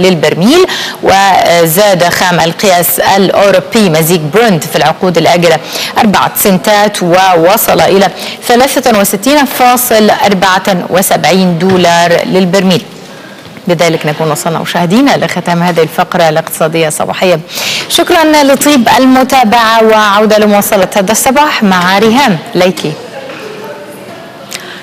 للبرميل وزاد خام القياس الأوروبي مزيج برنت في العقود الآجلة أربعة سنتات ووصل إلى 63.74 دولار للبرميل. بذلك نكون وصلنا مشاهدينا لختام هذه الفقرة الاقتصادية الصباحية شكرا لطيب المتابعة وعودة لمواصلة هذا الصباح مع ريهام ليكي.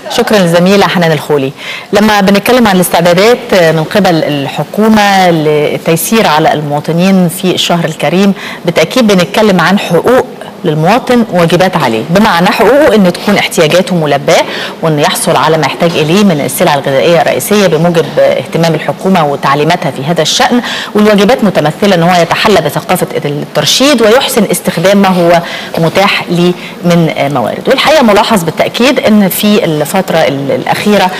شكرا للزميلة حنان الخولي. لما بنتكلم عن الاستعدادات من قبل الحكومة للتيسير على المواطنين في الشهر الكريم بالتأكيد بنتكلم عن حقوق للمواطن واجبات عليه بمعنى حقوقه ان تكون احتياجاته ملباة وان يحصل على ما يحتاج إليه من السلع الغذائية الرئيسية بموجب اهتمام الحكومة وتعليماتها في هذا الشأن. والواجبات متمثلة إن هو يتحلى بثقافة الترشيد ويحسن استخدام ما هو متاح ليه من موارد. والحقيقة ملاحظ بالتأكيد إن في الفترة الأخيرة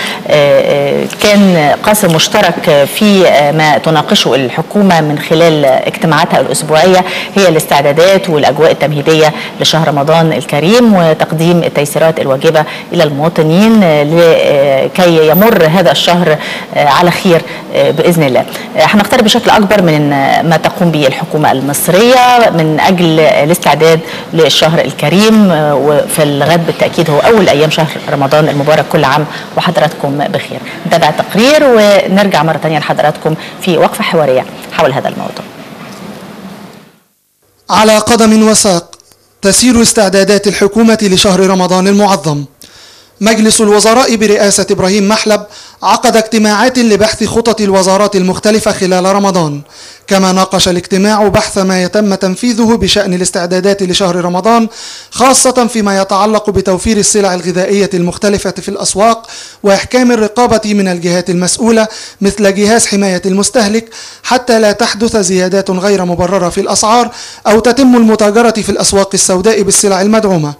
كان قاسم مشترك في ما تناقشه الحكومة من خلال اجتماعاتها الأسبوعية هي الاستعدادات والأجواء التمهيدية لشهر رمضان الكريم وتقديم التيسيرات الواجبة إلى المواطنين لكي يمر هذا الشهر على خير بإذن الله. هنقترب بشكل أكبر من ما تقوم به الحكومة المصرية من أجل الاستعداد للشهر الكريم وفي الغد بالتأكيد هو أول أيام شهر رمضان المبارك كل عام وحضراتكم بخير. نتابع التقرير ونرجع مرة ثانية لحضراتكم في وقفة حوارية حول هذا الموضوع. على قدم وساق. تسير استعدادات الحكومة لشهر رمضان المعظم. مجلس الوزراء برئاسة إبراهيم محلب عقد اجتماعات لبحث خطط الوزارات المختلفة خلال رمضان. كما ناقش الاجتماع بحث ما يتم تنفيذه بشأن الاستعدادات لشهر رمضان خاصة فيما يتعلق بتوفير السلع الغذائية المختلفة في الأسواق وإحكام الرقابة من الجهات المسؤولة مثل جهاز حماية المستهلك حتى لا تحدث زيادات غير مبررة في الأسعار أو تتم المتاجرة في الأسواق السوداء بالسلع المدعومة.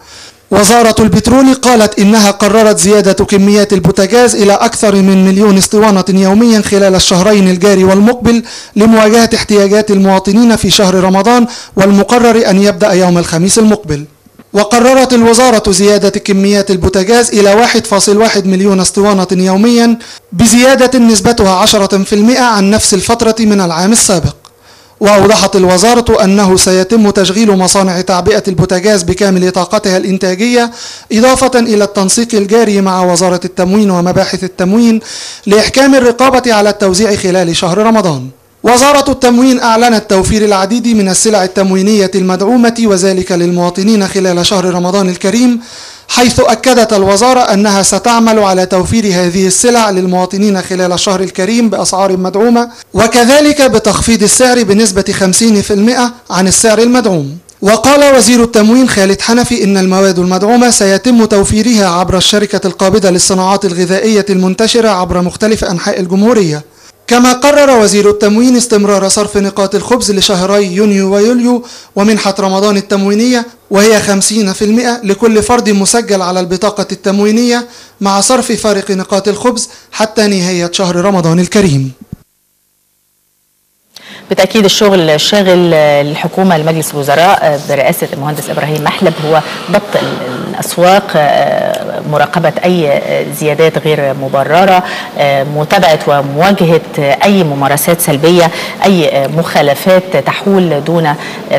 وزارة البترول قالت إنها قررت زيادة كميات البوتاجاز إلى أكثر من مليون اسطوانة يوميا خلال الشهرين الجاري والمقبل لمواجهة احتياجات المواطنين في شهر رمضان والمقرر أن يبدأ يوم الخميس المقبل. وقررت الوزارة زيادة كميات البوتاجاز إلى 1.1 مليون اسطوانة يوميا بزيادة نسبتها 10% عن نفس الفترة من العام السابق. وأوضحت الوزارة أنه سيتم تشغيل مصانع تعبئة البوتاجاز بكامل طاقتها الإنتاجية إضافة إلى التنسيق الجاري مع وزارة التموين ومباحث التموين لإحكام الرقابة على التوزيع خلال شهر رمضان. وزارة التموين أعلنت توفير العديد من السلع التموينية المدعومة وذلك للمواطنين خلال شهر رمضان الكريم حيث أكدت الوزارة أنها ستعمل على توفير هذه السلع للمواطنين خلال الشهر الكريم بأسعار مدعومة وكذلك بتخفيض السعر بنسبة 50% عن السعر المدعوم. وقال وزير التموين خالد حنفي إن المواد المدعومة سيتم توفيرها عبر الشركة القابضة للصناعات الغذائية المنتشرة عبر مختلف أنحاء الجمهورية. كما قرر وزير التموين استمرار صرف نقاط الخبز لشهري يونيو ويوليو ومنحة رمضان التموينية وهي 50% لكل فرد مسجل على البطاقة التموينية مع صرف فارق نقاط الخبز حتى نهاية شهر رمضان الكريم. بالتاكيد الشغل الشاغل للحكومة لمجلس الوزراء برئاسة المهندس إبراهيم محلب هو ضبط الأسواق مراقبة أي زيادات غير مبررة متابعة ومواجهة أي ممارسات سلبية أي مخالفات تحول دون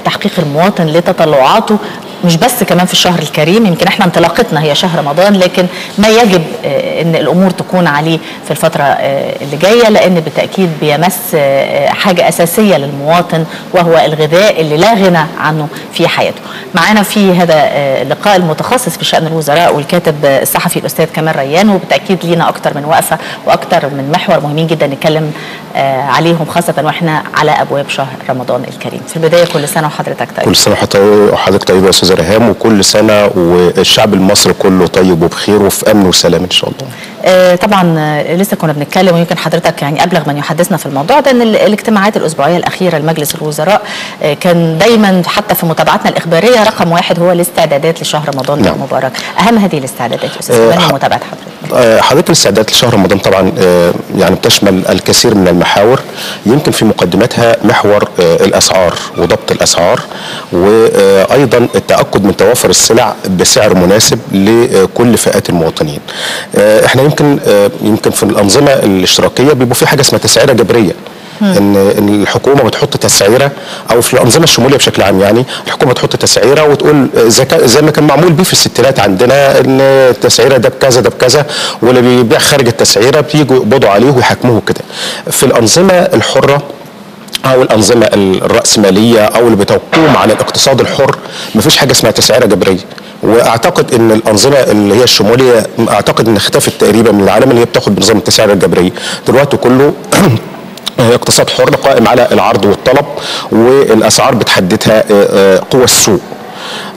تحقيق المواطن لتطلعاته مش بس كمان في الشهر الكريم يمكن إحنا انطلاقتنا هي شهر رمضان لكن ما يجب إن الأمور تكون عليه في الفترة اللي جاية لأن بالتأكيد بيمس حاجة أساسية للمواطن وهو الغذاء اللي لا غنى عنه في حياته. معانا في هذا اللقاء المتخصص في شأن الوزراء والكاتب الصحفي الأستاذ كمال ريان وبالتأكيد لينا أكتر من وقفة وأكتر من محور مهمين جدا نتكلم عليهم خاصة وإحنا على أبواب شهر رمضان الكريم. في البداية كل سنة وحضرتك طيب. كل سنة وحضرتك طيب يا أستاذ ريهام وكل سنة والشعب المصري كله طيب وبخير وفي أمن وسلام إن شاء الله. آه طبعا لسه كنا بنتكلم ويمكن حضرتك يعني أبلغ من يحدثنا في الموضوع ده إن الاجتماعات الأسبوعية الأخيرة لمجلس الوزراء آه كان دايما حتى في متابعتنا الإخبارية رقم واحد هو الاستعدادات لشهر رمضان نعم. المبارك. أهم هذه الاستعدادات أستاذ آه متابعة حضرتك. آه حضرتك الاستعدادات لشهر رمضان طبعا آه يعني بتشمل الكثير من المحاور يمكن في مقدمتها محور الأسعار وضبط الأسعار وأيضا التأكد من توافر السلع بسعر مناسب لكل فئات المواطنين. إحنا يمكن يمكن في الأنظمة الاشتراكية بيبقى في حاجة اسمها تسعيرة جبرية إن إن الحكومة بتحط تسعيرة أو في الأنظمة الشمولية بشكل عام يعني الحكومة تحط تسعيرة وتقول زي زي ما كان معمول بيه في الستينات عندنا إن التسعيرة ده بكذا ده بكذا واللي بيبيع خارج التسعيرة بييجوا يقبضوا عليه ويحاكموه كده في الأنظمة الحرة أو الأنظمة الرأسمالية أو اللي بتقوم على الاقتصاد الحر مفيش حاجة اسمها تسعيرة جبرية. وأعتقد إن الأنظمة اللي هي الشمولية أعتقد إن اختفت تقريبا من العالم اللي هي بتاخد بنظام التسعيرة الجبرية. دلوقتي كله اقتصاد حر قائم على العرض والطلب والأسعار بتحددها آه، آه، قوى السوق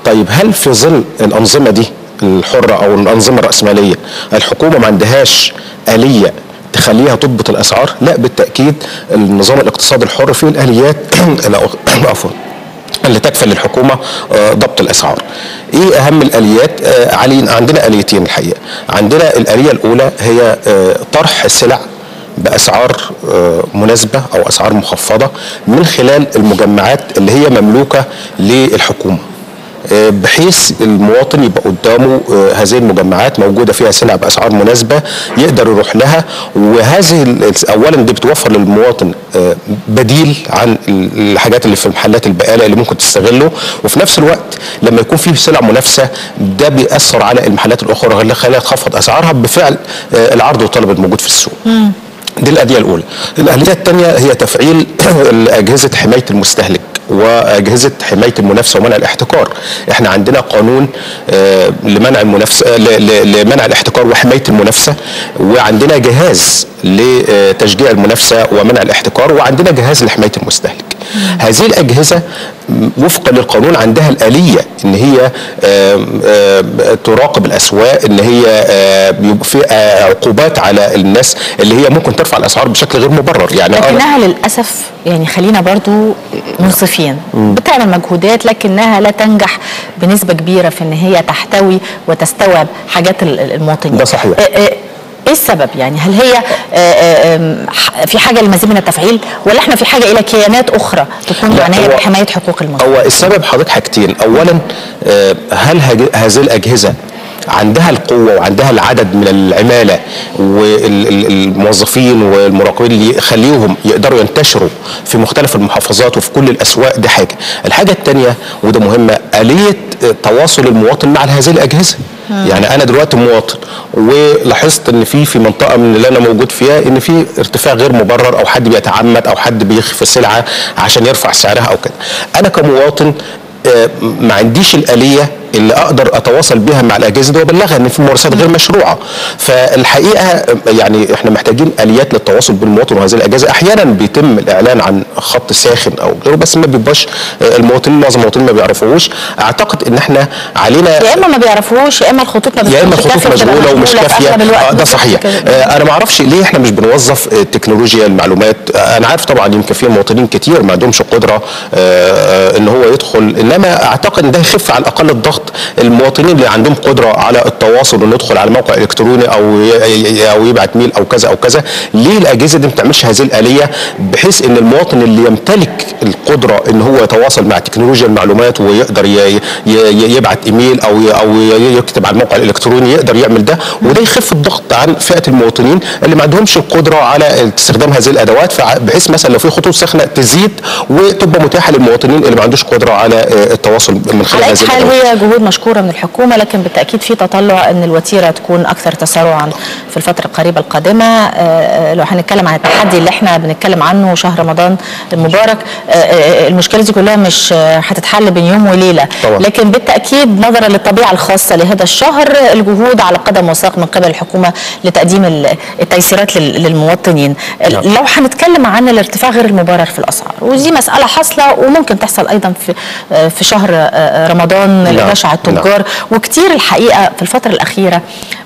طيب هل في ظل الأنظمة دي الحرة أو الأنظمة الرأسمالية الحكومة ما عندهاش آلية تخليها تضبط الأسعار لا بالتأكيد النظام الاقتصادي الحر فيه الآليات لا، عفوا اللي تكفل للحكومة آه، ضبط الأسعار. إيه أهم الآليات؟ عندنا آليتين الحقيقة. عندنا الآلية الأولى هي طرح السلع بأسعار آه، مناسبة أو أسعار مخفضة من خلال المجمعات اللي هي مملوكة للحكومة. آه، بحيث المواطن يبقى قدامه آه، هذه المجمعات موجودة فيها سلع بأسعار مناسبة يقدر يروح لها وهذه اولا دي بتوفر للمواطن بديل عن ال- الحاجات اللي في محلات البقالة اللي ممكن تستغله وفي نفس الوقت لما يكون في سلع منافسة ده بيأثر على المحلات الأخرى اللي خليها تخفض أسعارها بفعل العرض والطلب الموجود في السوق. دي الآلية الأولى. الآلية الثانية هي تفعيل أجهزة حماية المستهلك وأجهزة حماية المنافسة ومنع الاحتكار. إحنا عندنا قانون آه، لمنع ل- لمنع الاحتكار وحماية المنافسة وعندنا جهاز لتشجيع المنافسة ومنع الاحتكار وعندنا جهاز لحماية المستهلك. هذه الأجهزة وفقا للقانون عندها الآلية إن هي تراقب الأسواق إن هي آه، في آه، عقوبات على الناس اللي هي ممكن ترفع الأسعار بشكل غير مبرر. يعني لكنها للأسف يعني خلينا برضو منصفين بتعمل مجهودات لكنها لا تنجح بنسبة كبيرة في إن هي تحتوي وتستوعب حاجات ال- ال- المواطنين. ده صحيح. إيه السبب؟ يعني هل هي آه، آه، في حاجة لمزيد من التفعيل ولا إحنا في حاجة إلى كيانات أخرى تكون معنيه بحماية حقوق المواطن هو السبب حضرتك حاجتين. اولا آه، هل هذه الأجهزة عندها القوة وعندها العدد من العمالة والموظفين والمراقبين اللي يخليهم يقدروا ينتشروا في مختلف المحافظات وفي كل الأسواق؟ دي حاجة. الحاجة الثانية وده مهمة آلية تواصل المواطن مع هذه الأجهزة. يعني أنا دلوقتي مواطن ولاحظت إن في في منطقة من اللي أنا موجود فيها إن في ارتفاع غير مبرر أو حد بيتعمد أو حد بيخفي سلعة عشان يرفع سعرها أو كده. أنا كمواطن آه، ما عنديش الآلية اللي أقدر أتواصل بها مع الأجهزة دي وأبلغها إن في ممارسات غير مشروعة. فالحقيقة يعني إحنا محتاجين آليات للتواصل بين المواطن وهذه الأجهزة أحيانا بيتم الإعلان عن خط ساخن أو غيره بس ما بيبقاش آه، المواطنين معظم المواطنين ما بيعرفوش أعتقد إن إحنا علينا يا إما ما بيعرفوش يا إما الخطوط ما يا إما الخطوط مشغولة ومش كافية. آه ده صحيح. آه أنا ما أعرفش ليه إحنا مش بنوظف آه، تكنولوجيا المعلومات. آه أنا عارف طبعا يمكن في مواطنين كتير ما عندهمش قدرة آه آه، إن هو يدخل إنما أعتقد إن ده يخف على الأقل الضغط المواطنين اللي عندهم قدرة على التواصل انه يدخل على موقع إلكتروني أو أو يبعت ميل أو كذا أو كذا ليه الأجهزة دي ما بتعملش هذه الآلية؟ بحيث إن المواطن اللي يمتلك القدرة إن هو يتواصل مع تكنولوجيا المعلومات ويقدر يبعت إيميل أو أو يكتب على الموقع الإلكتروني يقدر يعمل ده وده يخف الضغط عن فئة المواطنين اللي ما عندهمش القدرة على استخدام هذه الأدوات بحيث مثلا لو في خطوط ساخنه تزيد وتبقى متاحة للمواطنين اللي ما عندوش قدرة على آه، التواصل من خلال هذه الأدوات. جهود مشكورة من الحكومة لكن بالتأكيد في تطلع إن الوتيرة تكون أكثر تسارعا في الفترة القريبة القادمة آه، آه، لو هنتكلم عن التحدي اللي إحنا بنتكلم عنه شهر رمضان المبارك آه، المشكلة دي كلها مش هتتحل بين يوم وليلة طبعا. لكن بالتأكيد نظرا للطبيعة الخاصة لهذا الشهر الجهود على قدم وساق من قبل الحكومة لتقديم ال- التيسيرات لل- للمواطنين نعم. لو هنتكلم عن الارتفاع غير المبرر في الأسعار ودي مسألة حاصلة وممكن تحصل أيضا في في شهر رمضان نعم. لجشع التجار وكتير الحقيقة في الفترة الأخيرة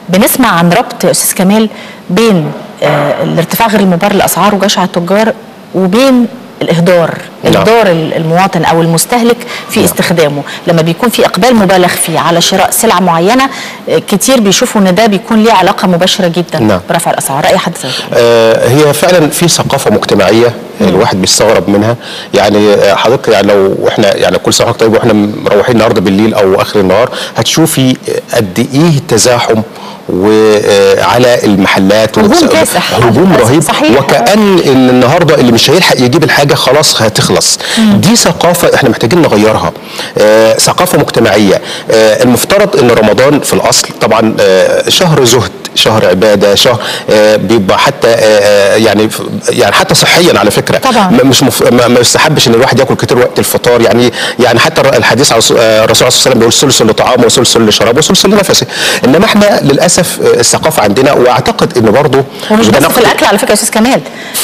بنسمع عن ربط يا أستاذ كمال بين آه، الارتفاع غير المبرر للاسعار وجشع التجار وبين الإهدار نعم. اهدار المواطن أو المستهلك في استخدامه. لما بيكون في إقبال مبالغ فيه على شراء سلعه معينة آه، كتير بيشوفوا إن ده بيكون ليه علاقة مباشرة جدا نعم. برفع الأسعار. رأي حد آه، هي فعلا في ثقافة مجتمعية الواحد بيستغرب منها. يعني آه، حضرتك يعني لو إحنا يعني كل سنة وحضرتك طيب وإحنا مروحين النهارده بالليل أو آخر النهار هتشوفي قد إيه التزاحم وعلى المحلات هجوم كاسح. هجوم رهيب. صحيح. وكأن إن النهارده اللي مش هيلحق يجيب الحاجة خلاص هتخلص. دي ثقافة إحنا محتاجين نغيرها. آه ثقافة مجتمعية. آه المفترض إن رمضان في الأصل طبعا آه شهر زهد شهر عبادة شهر آه بيبقى حتى آه آه، يعني يعني حتى صحيا على فكرة. طبعا. مش مف... ما يستحبش إن الواحد ياكل كتير وقت الفطار. يعني يعني حتى الحديث آه، الرسول صلى الله عليه وسلم بيقول ثلث لطعامه وثلث لشرابه وثلث لنفسه إنما إحنا للأسف آه، الثقافة عندنا وأعتقد إن برضه ومش بس في الأكل على فكرة يا أستاذ كمال.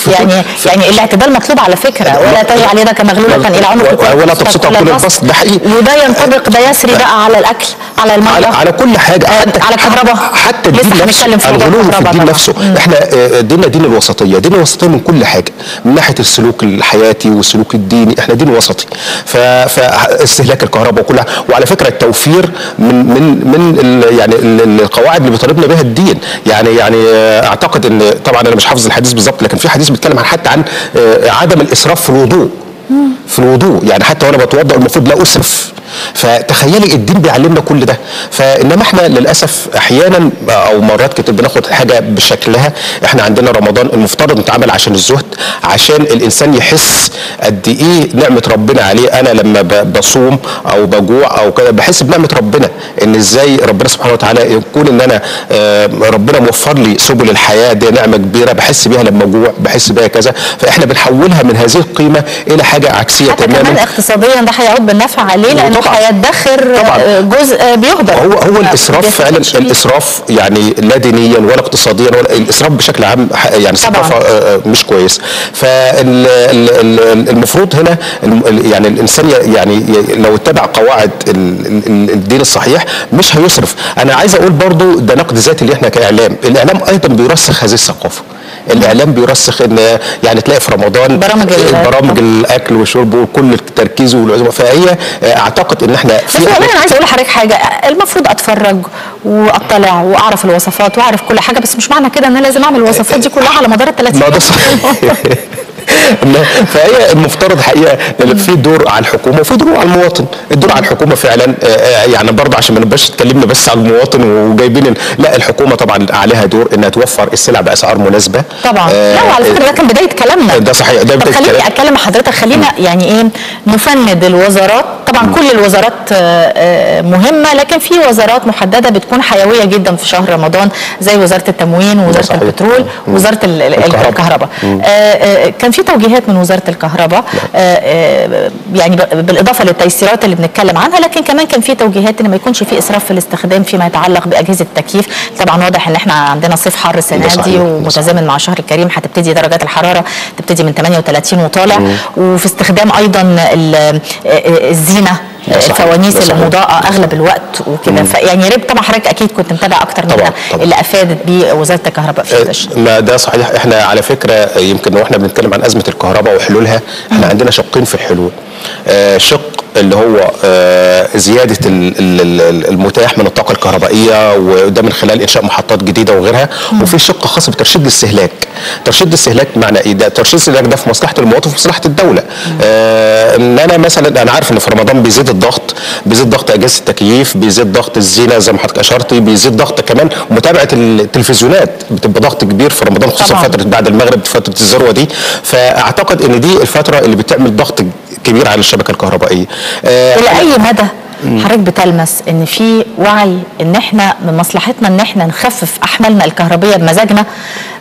يعني يعني الاعتدال مطلوب على فكرة ولا تجعل يدك مغلولة إلى عنقك ولا تبسطها كل البسط. ده حقيقي. وده ينطبق ده يسري بقى على الأكل على الميه على, على كل حاجة. آه، حتى على الكهرباء. حتى الدين نفسه الغلو في الدين. نفسه. إحنا آه، ديننا دين الوسطية. دين الوسطية من كل حاجة. من ناحية السلوك الحياتي والسلوك الديني إحنا دين وسطي. فاستهلاك الكهرباء وكلها. وعلى فكرة التوفير من من من يعني ال- ال- القواعد اللي بيطالبنا بها الدين. يعني يعني آه، أعتقد إن طبعا أنا مش حافظ الحديث بالظبط لكن في حديث بيتكلم عن حتى عن آه، عدم الإسراف في الوضوء. في الوضوء. يعني حتى وأنا بتوضأ المفروض لا أسرف. فتخيلي الدين بيعلمنا كل ده. فإنما إحنا للأسف أحيانا أو مرات كتير بناخد الحاجة بشكلها. إحنا عندنا رمضان المفترض نتعامل عشان الزهد عشان الإنسان يحس قد إيه نعمة ربنا عليه. أنا لما بصوم أو بجوع أو كده بحس بنعمة ربنا. إن إزاي ربنا سبحانه وتعالى يكون إن أنا آه، ربنا موفر لي سبل الحياة دي نعمة كبيرة. بحس بيها لما أجوع بحس بيها كذا. فإحنا بنحولها من هذه القيمة إلى حاجة عكسية حتى كمان تماما. اقتصاديا ده هيعود بالنفع عليه لأنه طبعاً. هيدخر طبعاً. آه، جزء آه، بيهدر هو هو ما الإسراف فعلا. الإسراف يعني لا دينيا ولا اقتصاديا ولا الإسراف بشكل عام يعني. ثقافة آه، آه، مش كويس فالمفروض هنا يعني الإنسان يعني لو اتبع قواعد ال- ال- ال- الدين الصحيح مش هيصرف أنا عايز أقول برضو ده نقد ذاتي اللي إحنا كإعلام الإعلام أيضا بيرسخ هذه الثقافة الإعلام بيرسخ إن يعني تلاقي في رمضان برامج ال- برامج الأكل والشرب وكل التركيز والعزومة. فهي أعتقد إن إحنا بس والله أنا عايزة أقول لحضرتك حاجة. المفروض أتفرج وأطلع وأعرف الوصفات وأعرف كل حاجة بس مش معنى كده إن أنا لازم أعمل الوصفات دي كلها على مدار ال 30 ما ده صحيح. فهي المفترض حقيقة في دور على الحكومة وفي دور على المواطن. الدور على الحكومة فعلا آه، آه، يعني برضه عشان ما نبقاش اتكلمنا بس على المواطن وجايبين لا الحكومة طبعا عليها دور إنها توفر السلع بأسعار مناسبة. طبعا. آه، لا وعلى فكرة ده كان بداية كلامنا. ده صحيح ده طب بداية خليني. اتكلم مع حضرتك خلينا يعني إيه نفند الوزارات طبعا كل الوزارات آه، آه، مهمة لكن في وزارات محددة بتكون حيوية جدا في شهر رمضان زي وزارة التموين ووزاره صحيح. البترول ووزاره ال- ال- الكهرباء. الكهرباء. آه، كان في توجيهات من وزارة الكهرباء آه، يعني بالإضافة للتيسيرات اللي بنتكلم عنها لكن كمان كان في توجيهات إن ما يكونش في إسراف في الاستخدام فيما يتعلق بأجهزة التكييف. طبعا واضح إن إحنا عندنا صيف حر السنة. دي ومتزامن مع الشهر الكريم هتبتدي درجات الحرارة تبتدي من 38 وطالع. وفي استخدام أيضا ال- آه، الزينه صحيح. الفوانيس ده صحيح. المضاءة أغلب الوقت وكده فيعني يا ريت طبعا حضرتك أكيد كنت متابع طبعاً، منها طبعاً. اللي أفادت بيه وزارة الكهرباء في هذا الشيء ما ده صحيح إحنا على فكرة يمكن وإحنا بنتكلم عن أزمة الكهرباء وحلولها إحنا عندنا شقين في الحلول آه شق اللي هو آه زيادة ال- ال- ال- المتاح من الطاقة الكهربائية وده من خلال إنشاء محطات جديدة وغيرها. وفي شق خاص بترشيد الاستهلاك ترشيد الاستهلاك معنى إيه؟ ده ترشيد الاستهلاك ده في مصلحة المواطن وفي مصلحة الدولة. آه إن أنا مثلا أنا عارف إن في رمضان بيزيد الضغط بيزيد ضغط أجهزة التكييف بيزيد ضغط الزينة زي ما حضرتك اشرتي بيزيد ضغط كمان متابعة التلفزيونات. بتبقى ضغط كبير في رمضان خصوصا. فترة بعد المغرب فترة الذروة دي. فأعتقد إن دي الفترة اللي بتعمل ضغط كبير على الشبكة الكهربائية. آه، إلى أي مدى حضرتك بتلمس إن في وعي إن إحنا من مصلحتنا إن إحنا نخفف أحمالنا الكهربية بمزاجنا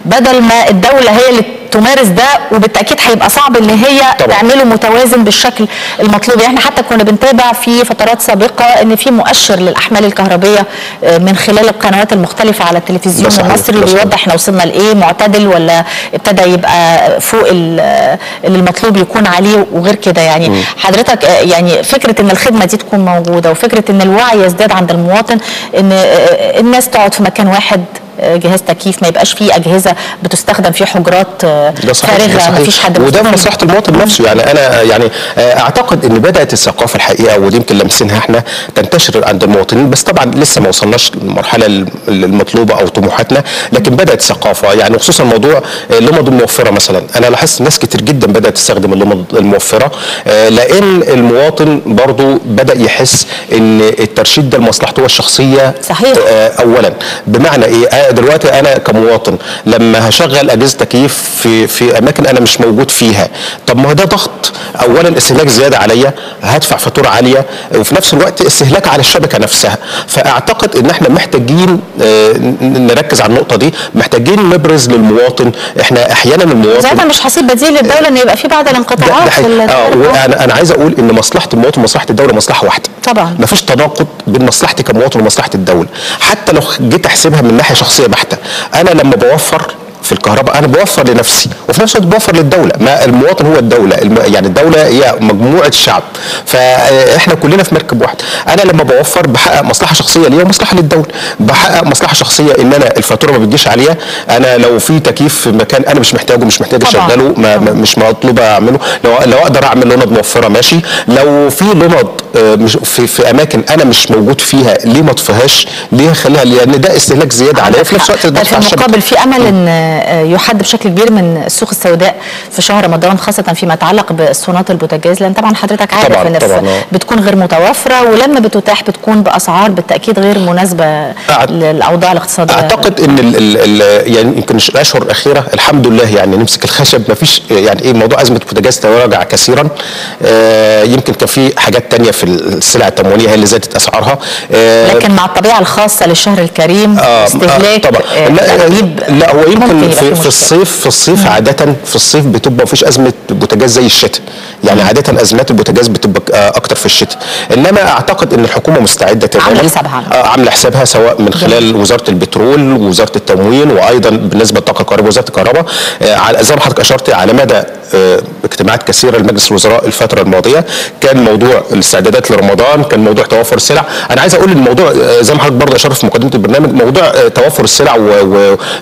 بدل ما الدولة هي اللي تمارس ده وبالتأكيد هيبقى صعب إن هي طبعاً. تعمله متوازن بالشكل المطلوب يعني إحنا حتى كنا بنتابع في فترات سابقة إن في مؤشر للأحمال الكهربية آه، من خلال القنوات المختلفة على التلفزيون المصري. بيوضح إحنا وصلنا لإيه معتدل ولا ابتدى يبقى فوق ال- اللي المطلوب يكون عليه وغير كده يعني حضرتك آه، يعني فكرة إن الخدمة دي تكون موجودة وفكرة إن الوعي يزداد عند المواطن إن آه، الناس تقعد في مكان واحد آه، جهاز تكييف ما يبقاش فيه أجهزة بتستخدم في حجرات آه، ده صحيح ده فارغه. ما فيش حد وده. من مصلحة المواطن نفسه يعني أنا يعني آه، أعتقد إن بدأت الثقافة الحقيقة ودي يمكن لامسينها إحنا تنتشر عند المواطنين بس طبعا لسه ما وصلناش للمرحلة الم- المطلوبة أو طموحاتنا لكن بدأت ثقافة يعني خصوصا موضوع اللمض الموفرة مثلا أنا لاحظت ناس كتير جدا بدأت تستخدم اللمض الموفرة آه، لأن المواطن برضو بدأ يحس إن الترشيد ده لمصلحته الشخصية صحيح. آه، اولا بمعنى إيه آه، دلوقتي أنا كمواطن لما هشغل أجهزة تكييف في في أماكن أنا مش موجود فيها طب ما ده ضغط. اولا استهلاك زيادة عليا هدفع فاتورة عالية وفي نفس الوقت استهلاك على الشبكة نفسها فأعتقد إن إحنا محتاجين آه، نركز على النقطة دي محتاجين نبرز للمواطن إحنا أحيانا المواطن ساعتها مش هسيب بديل للدوله إن يبقى في بعض الانقطاعات. آه. وأنا أنا عايز أقول إن مصلحة المواطن ومصلحة الدولة مصلحة واحدة طبعا. مفيش تناقض بين مصلحتي كمواطن ومصلحة الدولة حتى لو جيت أحسبها من ناحية شخصية بحتة أنا لما بوفر في الكهرباء أنا بوفر لنفسي وفي نفس الوقت بوفر للدولة. ما المواطن هو الدولة الم- يعني الدولة هي مجموعة الشعب فاحنا كلنا في مركب واحد. أنا لما بوفر بحقق مصلحة شخصية ليا ومصلحة للدولة. بحقق مصلحة شخصية إن أنا الفاتورة ما بتجيش عليا. أنا لو في تكييف في مكان أنا مش محتاجه مش محتاج. أشغله مش مطلوب أعمله. لو لو أقدر أعمل لمض موفرة ماشي. لو في آه، مش في, في أماكن أنا مش موجود فيها ليه ما اطفيهاش ليه اخليها لأن ده استهلاك زيادة عليا في نفس الوقت ده في المقابل في أمل إن آه، يحد بشكل كبير من السوق السوداء في شهر رمضان خاصة فيما يتعلق باسطوانات البوتاجاز لأن طبعا حضرتك عارف طبعاً، إن طبعاً، آه. بتكون غير متوفرة ولما بتتاح بتكون بأسعار بالتأكيد غير مناسبة أعت- للأوضاع الاقتصادية. أعتقد إن ال ال ال يعني يمكن الأشهر الأخيرة الحمد لله يعني نمسك الخشب ما فيش يعني إيه موضوع أزمة البوتاجاز تراجع كثيرا. آه يمكن كان في حاجات تانية في السلع التموينيه هي اللي زادت أسعارها. آه لكن مع الطبيعة الخاصة للشهر الكريم آه استهلاك آه طبعا. آه، لا, الأنابيب لا هو يمكن في, في. الصيف في الصيف عادة في الصيف بتبقى مفيش أزمة بوتاجاز زي الشتاء. يعني عادة أزمات البوتاجاز بتبقى أكتر في الشتاء. إنما أعتقد إن الحكومة مستعدة تماما عاملة حسابها. عاملة حسابها سواء من خلال وزارة البترول ووزاره التموين وأيضا بالنسبة للطاقه الكهرباء وزارة الكهرباء. على- زي ما حضرتك أشرت على مدى آه، اجتماعات كثيرة لمجلس الوزراء الفترة الماضية. كان موضوع الاستعدادات لرمضان كان موضوع توفر السلع. أنا عايز أقول الموضوع آه، زي ما حضرتك برضه اشرت في مقدمة البرنامج موضوع آه، توفر السلع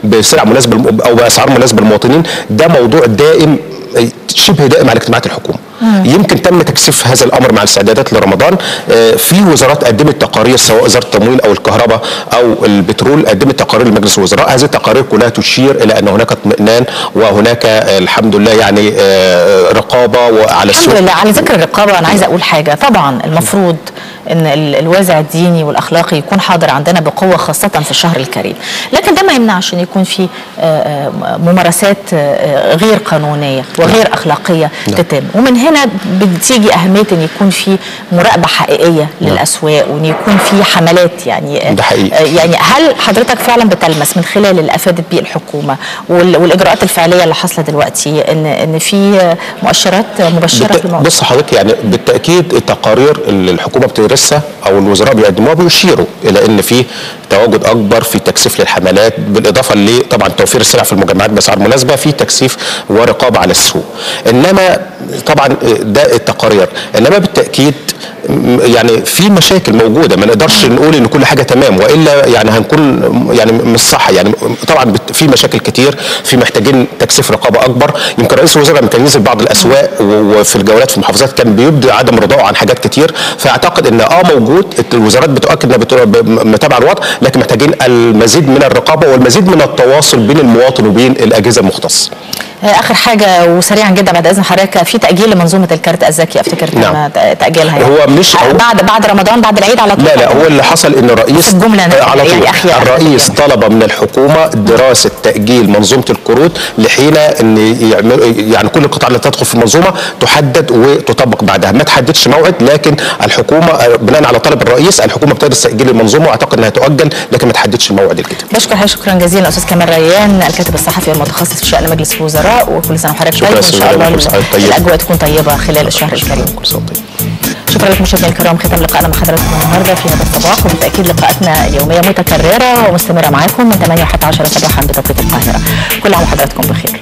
وبسلع مناسبة أو بأسعار مناسبة للمواطنين ده موضوع دائم آه، شبه دائم على اجتماعات الحكومة. يمكن تم تكثيف هذا الأمر مع الاستعدادات لرمضان. آه، في وزارات قدمت تقارير سواء وزارة التموين أو الكهرباء أو البترول قدمت تقارير لمجلس الوزراء. هذه التقارير كلها تشير إلى أن هناك اطمئنان وهناك آه، الحمد لله يعني آه، رقابة وعلى السوق. الحمد لله. على ذكر الرقابة أنا عايزة أقول حاجة. طبعا المفروض إن ال- الوازع الديني والأخلاقي يكون حاضر عندنا بقوة خاصة في الشهر الكريم. لكن ده ما يمنعش إن يكون في آه، آه، ممارسات آه، غير قانونية وغير أخلاقية تتم. ومن هنا بتيجي أهمية إن يكون في مراقبة حقيقية للأسواق وإن يكون في حملات يعني ده حقيقي. يعني هل حضرتك فعلا بتلمس من خلال اللي افادت بيه الحكومة وال- والإجراءات الفعلية اللي حاصلة دلوقتي إن إن في مؤشرات مبشرة في بالت... الموضوع بص حضرتك يعني بالتأكيد التقارير اللي الحكومة بتدرسها أو الوزراء بيقدموها بيشيروا إلى إن في تواجد أكبر في تكثيف للحملات بالإضافة لطبعا توفير السلع في المجمعات بأسعار مناسبة في تكثيف ورقابة على السوق. إنما طبعا ده التقارير. إنما بالتأكيد يعني في مشاكل موجودة ما نقدرش نقول إن كل حاجة تمام وإلا يعني هنكون يعني مش صح. يعني طبعا في مشاكل كتير في محتاجين تكثيف رقابة أكبر. يمكن رئيس الوزراء لما كان ينزل بعض الأسواق وفي الجولات في المحافظات كان بيبدي عدم رضاه عن حاجات كتير. فأعتقد إن آه موجود الوزارات بتؤكد إنها متابعة الوضع لكن محتاجين المزيد من الرقابة والمزيد من التواصل بين المواطن وبين الأجهزة المختصة. آخر حاجة وسريعا جدا بعد إذن حضرتك في تأجيل لمنظومة الكرت الذكي أفتكر نعم. تأجيلها يعني. هو مش- هو- بعد بعد رمضان بعد العيد على طول لا لا هو اللي حصل إن الرئيس الجملة نفسها، على طول يعني. الرئيس طلب من الحكومة دراسة تأجيل منظومة القروض لحين إن يعمل يعني كل القطاع اللي تدخل في المنظومة تحدد وتطبق بعدها ما تحددش موعد لكن الحكومة بناء على طلب الرئيس الحكومة بتدرس تأجيل المنظومة وأعتقد إنها تؤجل لكن ما تحددش الموعد الجديد بشكر حضرتك شكرا جزيلا أستاذ كمال ريان الكاتب الصحفي والمتخصص في شأن مجلس الوزراء وكل سنة وحضرتك طيب وان شاء الله طيب. الأجواء تكون طيبة خلال الشهر الكريم طيب. شكرا لكم مشاهدينا الكرام ختام لقائنا مع حضراتكم النهارده في هذا الصباح وبالتأكيد لقاءاتنا اليومية متكررة ومستمرة معاكم من 8 حتى 10 صباحا بتوقيت القاهرة كل عام وحضراتكم بخير